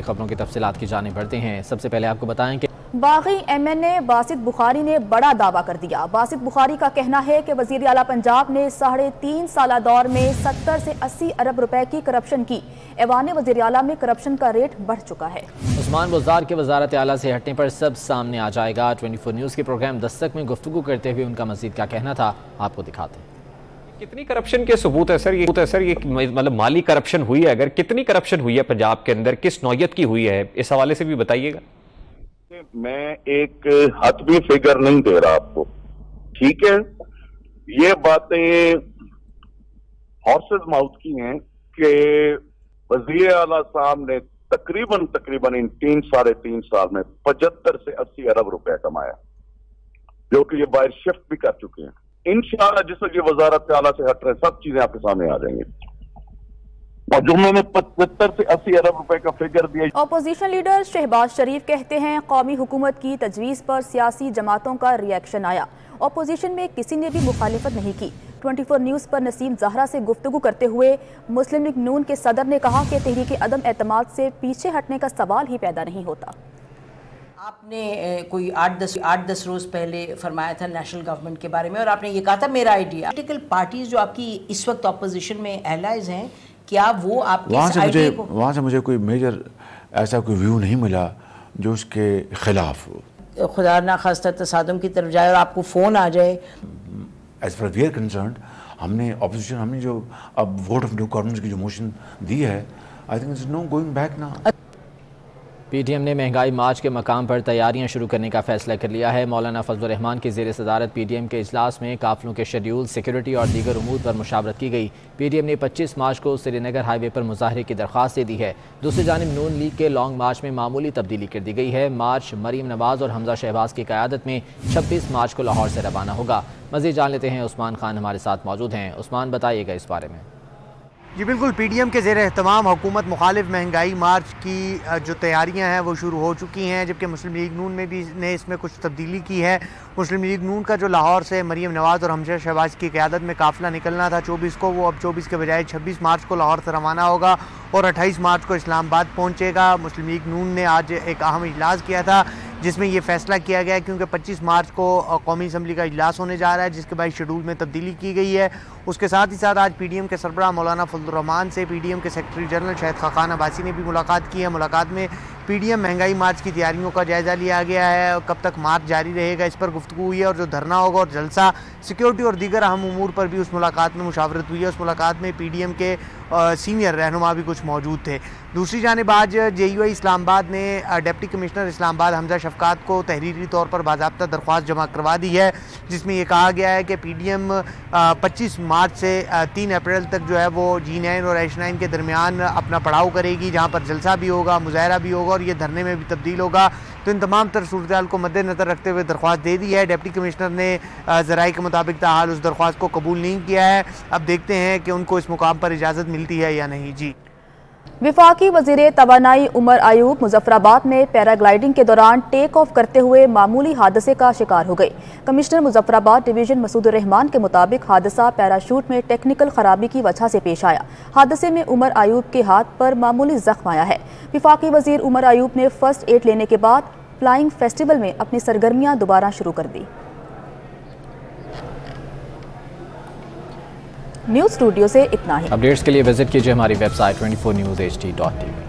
खबरों की तफसीत की जाने बढ़ते हैं। सबसे पहले आपको बताएँ कि बागी M N A Basit Bukhari ने बड़ा दावा कर दिया। बासित बुखारी का कहना है कि वज़ीर अला पंजाब ने साढ़े तीन साल दौर में सत्तर से अस्सी अरब रुपए की करप्शन की। ऐवान वज़ीर अला में करप्शन का रेट बढ़ चुका है। उस्मान बुजार के वजारत आला से हटने पर सब सामने आ जाएगा। ट्वेंटी फोर न्यूज़ के प्रोग्राम दस्तक में गुफ्तु करते हुए उनका मजीद का कहना था। आपको दिखाते हैं। कितनी करप्शन के सबूत है, सर? ये है, सर, ये मतलब माली करप्शन हुई है अगर? कितनी करप्शन हुई है पंजाब के अंदर? किस नौयत की हुई है? इस हवाले से भी बताइएगा। मैं एक हद भी फिगर नहीं दे रहा आपको। ठीक है? ये बातें हॉर्सेज माउथ की हैं कि वज़ीर अला साहब ने तकरीबन तकरीबन इन तीन, साढ़े तीन साल में पचहत्तर से अस्सी अरब रुपया कमाया, जो कि ये बाहर शिफ्ट भी कर चुके हैं। इंशाल्लाह जिस वक्त ये वजारत आला से हट रहे सब चीज़ें आपके सामने आ जाएँगी। और जुम्मे में पचहत्तर से अस्सी अरब रुपए का फिगर दिया अपोजिशन लीडर शहबाज शरीफ कहते हैं, कौमी हुकूमत की तजवीज़ पर सियासी जमातों का रिएक्शन आया। अपोजिशन में किसी ने भी मुखालिफत नहीं की। 24 न्यूज़ पर नसीम जहरा से गुफ्तु करते हुए मुस्लिम लीग नून के सदर ने कहा कि तहरीक अदम एतमाद से पीछे हटने का सवाल ही पैदा नहीं होता। आपने कोई आठ दस आठ दस रोज़ पहले फरमाया था नेशनल गवर्नमेंट के बारे में और आपने ये कहा था मेरा आइडिया पोलिटिकल पार्टीज़ जो आपकी इस वक्त अपोजिशन में एलाइज हैं क्या वो आपके वहाँ से मुझे वहाँ से मुझे कोई मेजर ऐसा कोई व्यू नहीं मिला जो उसके खिलाफ हो। खुदा ना खास्ता तसादम की तरफ़ जाए और आपको फ़ोन आ जाए। As far we are concern हमने अपोजिशन हमने जो अब वोट ऑफ़ न्यू कॉन्फ्रेंस की जो मोशन दी है I think it's no going back ना पीटीएम ने महँगाई मार्च के मकाम पर तैयारियाँ शुरू करने का फैसला कर लिया है। मौलाना फजलरहमान की जेर सदारत पीटीएम के अजलास में काफिलों के शेड्यूल, सिक्योरिटी और दीगर उमूर पर मुशावरत की गई। पीटीएम ने पच्चीस मार्च को श्रीनगर हाईवे पर मुजाहरे की दरख्वास्त दे दी है। दूसरी जानब नून लीग के लॉन्ग मार्च में मामूली तब्दीली कर दी गई है। मार्च मरीम नवाज़ और हमजा शहबाज की क्यादत में छब्बीस मार्च को लाहौर से रवाना होगा। मजीद जान लेते हैं, उस्मान खान हमारे साथ मौजूद हैं। उस्मान, बताइएगा इस बारे में। जी बिल्कुल पी डी एम के जेर हुकूमत मुखालिफ महँगाई मार्च की जो तैयारियाँ हैं, वो शुरू हो चुकी हैं, जबकि मुस्लिम लीग नून में भी ने इसमें कुछ तब्दीली की है। मुस्लिम लीग नून का जो लाहौर से मरीम नवाज़ और हमशा शहबाज की क़्यादत में काफ़िला निकलना था, चौबीस को, वो अब चौबीस के बजाय छब्बीस मार्च को लाहौर से रवाना होगा और अट्ठाईस मार्च को इस्लामाबाद पहुँचेगा। मुस्लिम लीग नून ने आज एक अहम इजलास किया था। जिसमें ये फैसला किया गया है क्योंकि 25 मार्च को कौमी असम्बली का इजलास होने जा रहा है, जिसके बाद शेड्यूल में तब्दीली की गई है। उसके साथ ही साथ आज पी डी एम के सरबरा मौलाना फजलरहमान से पी डी एम के सेक्रटरी जनरल शाहिद खान अबासी ने भी मुलाकात की है। मुलाकात में पीडीएम महँगाई मार्च की तैयारियों का जायज़ा लिया गया है और कब तक मार्च जारी रहेगा इस पर गुफ्तु हुई है और जो धरना होगा और जलसा, सिक्योरिटी और दीगर अहम उमूर पर भी उस मुलाकात में मुशावरत हुई है। उस मुलाकात में पीडीएम के सीनियर रहनुमा भी कुछ मौजूद थे। दूसरी जानब आज जे यू इस्लामाबाद ने डिप्टी कमिश्नर इस्लामाबाद हमजा शफकात को तहरीरी तौर पर बाबा दरख्वास्त जमा करवा दी है, जिसमें यह कहा गया है कि पी डी एम पच्चीस मार्च से तीन अप्रैल तक जो है वो जी नाइन और एच नाइन के दरमियान अपना पड़ाव करेगी, जहाँ पर जलसा भी होगा, मुजाहरा भी होगा और ये धरने में भी तब्दील होगा। तो इन तमाम तर सूरत को मद्देनज़र रखते हुए दरख्वास्त दे दी है। डिप्टी कमिश्नर ने ज़राई के मुताबिक तहाल उस दरख्वास्त को कबूल नहीं किया है। अब देखते हैं कि उनको इस मुकाम पर इजाज़त मिलती है या नहीं। जी। विफाकी वज़ीर तोानाई उमर आयूब मुजफ्फराबाद में पैराग्लाइडिंग के दौरान टेक ऑफ़ करते हुए मामूली हादसे का शिकार हो गए। कमिश्नर मुजफ्फराबाद डिवीज़न मसूद रहमान के मुताबिक हादसा पैराशूट में टेक्निकल खराबी की वजह से पेश आया। हादसे में उमर आयूब के हाथ पर मामूली जख्म आया है। विफाकी वज़ीर उमर आयूब ने फ़र्स्ट एड लेने के बाद फ्लाइंग फेस्टिवल में अपनी सरगर्मियाँ दोबारा शुरू कर दी। न्यूज़ स्टूडियो से इतना ही। अपडेट्स के लिए विज़िट कीजिए हमारी website twenty four news H D dot T